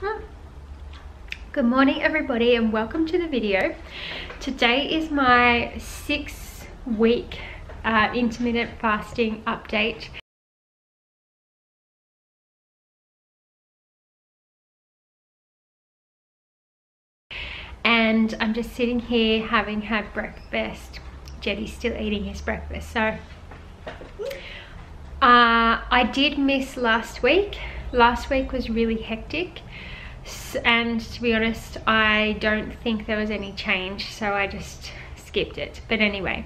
Good morning everybody and welcome to the video. Today is my six week uh, intermittent fasting update. And I'm just sitting here having had breakfast. Jeddy's still eating his breakfast. So uh, I did miss last week. Last week was really hectic. And to be honest I don't think there was any change so I just skipped it. But anyway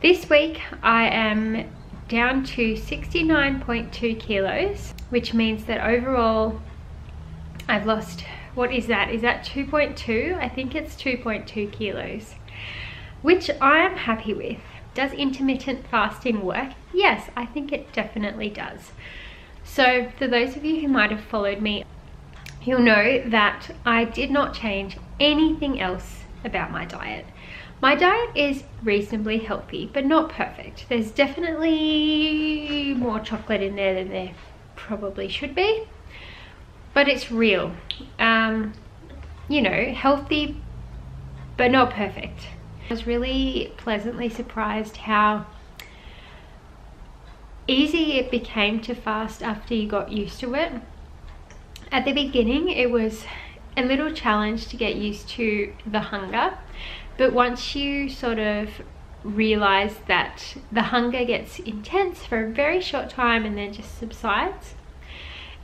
this week I am down to 69.2 kilos which means that overall I've lost what is that? Is that 2.2 I think it's 2.2 kilos which I am happy with. Does intermittent fasting work? Yes I think it definitely does so for those of you who might have followed me you'll know that I did not change anything else about my diet. My diet is reasonably healthy, but not perfect. There's definitely more chocolate in there than there probably should be, but it's real. Um, you know, healthy, but not perfect. I was really pleasantly surprised how easy it became to fast after you got used to it at the beginning, it was a little challenge to get used to the hunger. But once you sort of realize that the hunger gets intense for a very short time and then just subsides,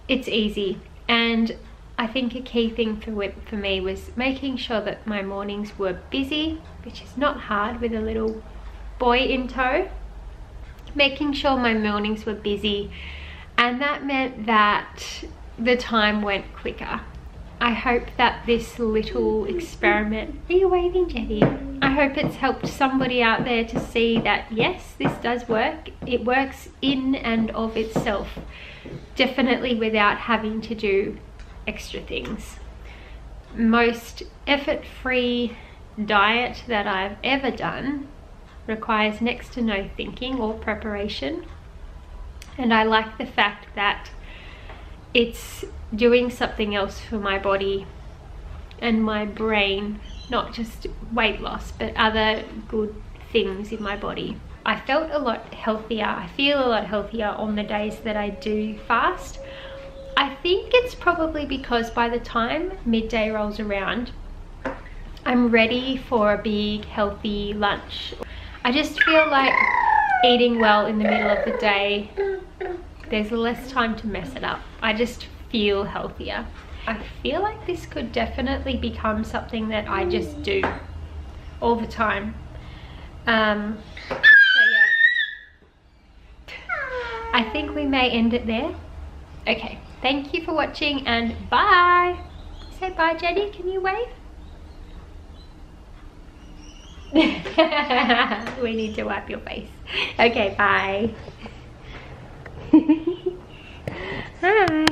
it's easy. And I think a key thing for, for me was making sure that my mornings were busy, which is not hard with a little boy in tow. Making sure my mornings were busy and that meant that the time went quicker. I hope that this little experiment, are you waving Jeddy? I hope it's helped somebody out there to see that yes, this does work. It works in and of itself, definitely without having to do extra things. Most effort-free diet that I've ever done requires next to no thinking or preparation. And I like the fact that it's doing something else for my body and my brain not just weight loss but other good things in my body. I felt a lot healthier. I feel a lot healthier on the days that I do fast. I think it's probably because by the time midday rolls around I'm ready for a big healthy lunch I just feel like eating well in the middle of the day there's less time to mess it up. I just feel healthier. I feel like this could definitely become something that I just do all the time. Um, so yeah. I think we may end it there. Okay, thank you for watching and bye. Say bye, Jenny. Can you wave? we need to wipe your face. Okay, bye. Hi.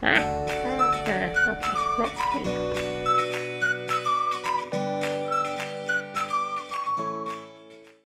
Hi. Uh, okay, let's clean up.